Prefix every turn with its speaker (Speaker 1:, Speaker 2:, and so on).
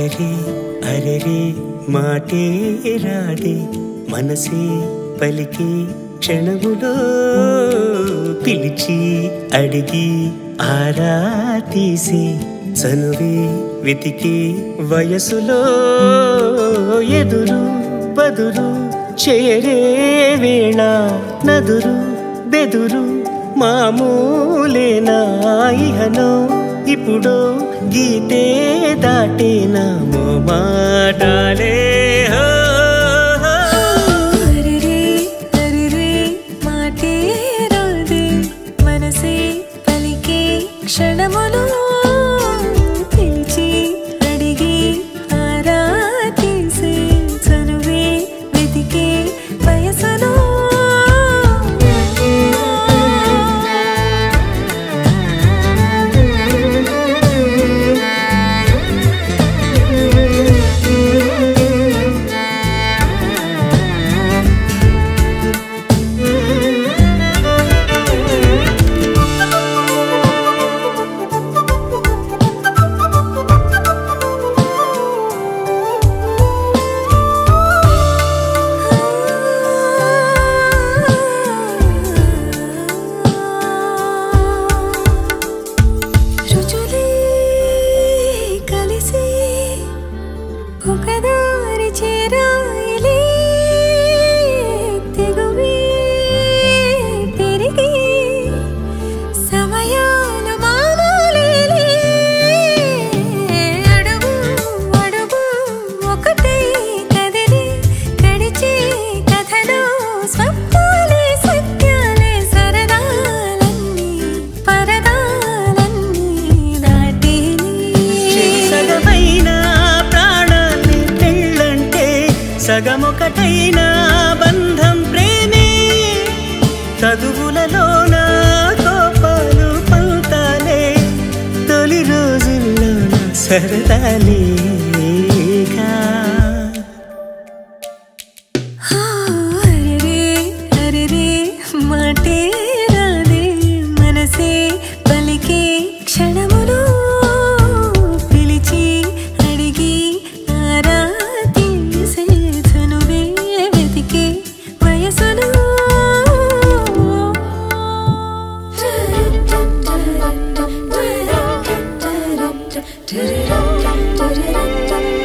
Speaker 1: అరరి అరరి మాటే రాడి మనసే పలికి క్షణములో పిలిచి అడిగి ఆరా తీసి. చనువే వెతికి వయసులో ఎదురు బదురు చేరే వేళ. నదురు బెదురు మామూలేనా ఇహనో ఇప్పుడు గీతే దాటేనా మో మాటాలే. క్షణము ചിരാ సగమొకటైన బంధం ప్రేమే. నా కోపాలు పంతాలే. తొలి రోజుల్లోన
Speaker 2: సరదాలే. da da da da da da